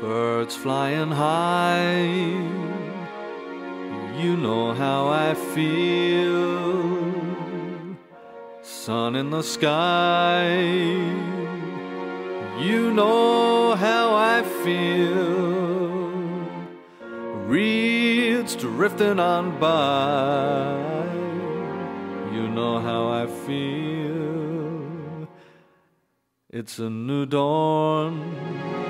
birds flying high. You know how I feel. Sun in the sky. You know how I feel. Reeds drifting on by. You know how I feel. It's a new dawn.